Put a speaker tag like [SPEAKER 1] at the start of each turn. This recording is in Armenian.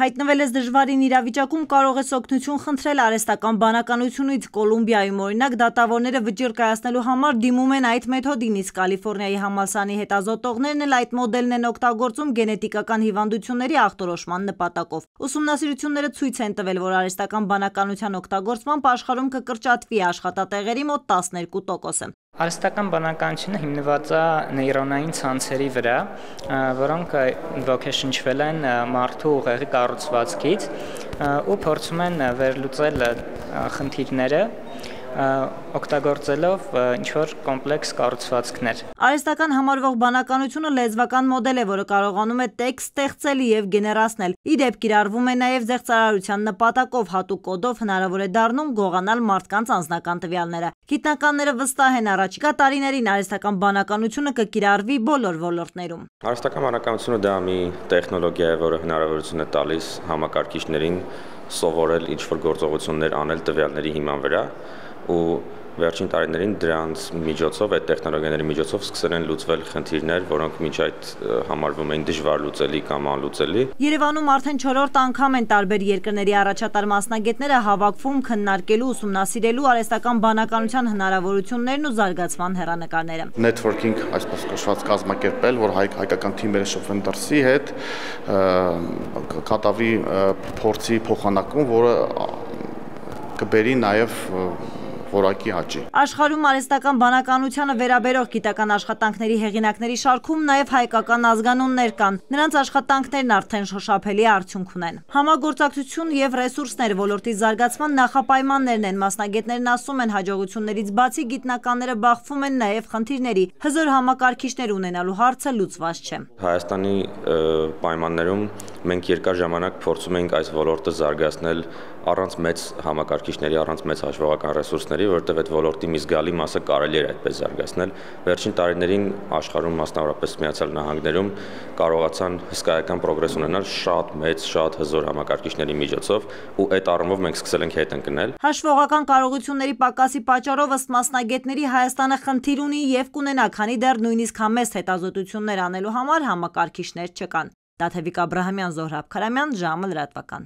[SPEAKER 1] Հայտնվել ես դժվարին իրավիճակում կարող ես օգնություն խնդրել արհեստական բանականությունից։ Կոլումբիայում օրինակ դատավորները վճիռ կայացնելու համար դիմում են այդ մեթոդին, իսկ Կալիֆոռնիայի համալսարանի հետազոտողներն էլ այդ մոդելն են օգտագործում գենետիկական հիվանդությունների ախտորոշման նպատակով։ Ուսումնասիրությունները ցույց են տվել, որ արհեստական բանականության օգտագործմամբ աշխարհում կկրճատվի աշխատատեղերի մոտ 12%-ը։
[SPEAKER 2] Արհեստական բանականությունը հիմնված է նեյրոնային ցանցերի վրա, որոնք ոգեշնչվել են մարդու ուղեղի կառուցվածքից ու փորձում են վերլուծել խնդիրները օգտագործելով ինչ-որ կոմպլեքս կառուցվածքներ։
[SPEAKER 1] Արհեստական համարվող բանականությունը լեզվական մոդել է, որը կարողանում է տեքստ ստեղծել եւ գեներացնել։ Ի դեպ, կիրառվում է նաեւ զեղծարարության նպատակով հատուկ կոդով հնարավոր է դառնում գողանալ մարդկանց անձնական տվյալները։ Գիտնականները վստահ են առաջիկա տարիներին արհեստական բանականությունը կկիրառվի բոլոր ոլորտներում։
[SPEAKER 3] Արհեստական բանականությունը դա մի տեխնոլոգիա է, որը հնարավորություն է տալիս համակարգիչներին սովորել ինչ-որ գործողություններ անել տվյալների հիման վրա ու վերջին տարիներին դրանց միջոցով, այդ տեխնոլոգիաների միջոցով սկսել են լուծվել խնդիրներ, որոնք մինչ այդ համարվում էին դժվար լուծելի կամ անլուծելի։
[SPEAKER 1] Երևանում արդեն 4-րդ անգամ են տարբեր երկրների առաջատար մասնագետները հավաքվում քննարկելու, ուսումնասիրելու արհեստական բանականության հնարավորություններն ու զարգացման հերանեկարները։
[SPEAKER 4] Networking, այսպես կոչված կազմակերպել, որ հայ հայկական թիմերը շփվեն դրսի հետ, կատավի փորձի փոխանակում, որը կբերի նաև որակի աճի։
[SPEAKER 1] Աշխարհում արհեստական բանականությանը վերաբերող գիտական աշխատանքների հեղինակների շարքում նաև հայկական ազգանուններ կան։ Նրանց աշխատանքներն արդեն շոշափելի արդյունք ունեն։ Համագործակցություն եւ ռեսուրսներ ոլորտի զարգացման նախապայմաններն են։ Մասնագետներն ասում են, հաջողություններից բացի գիտնականները բախվում են նաև խնդիրների։ Հզոր համակարգիչներ ունենալու հարցը լուծված չէ։
[SPEAKER 3] Հայաստանի պայմաններում մենք երկար ժամանակ փորձում ենք այս ոլորտը զարգացնել առանց մեծ համակարգիչների, առանց մեծ հաշվողական ռեսուրսների, որովհետև այդ ոլորտի մի զգալի մասը կարելի էր այդպես զարգացնել։ Վերջին տարիներին աշխարհում, մասնավորապես Միացյալ Նահանգներում կարողացան հսկայական պրոգրես ունենալ շատ մեծ, շատ հզոր համակարգիչների միջոցով, ու այդ առումով մենք սկսել ենք հետ ընկնել։
[SPEAKER 1] Հաշվողական կարողությունների պակասի պատճառով ըստ մասնագետների Հայաստանը խնդիր ունի եւ կունենա, քանի դեռ նույնիսկ համեստ հետազոտություններ անելու համար համակարգիչներ չկան։ Տաթևիկ Աբ รา համյան, Զոհրաբ Քարամյան, ժամը լրատվական։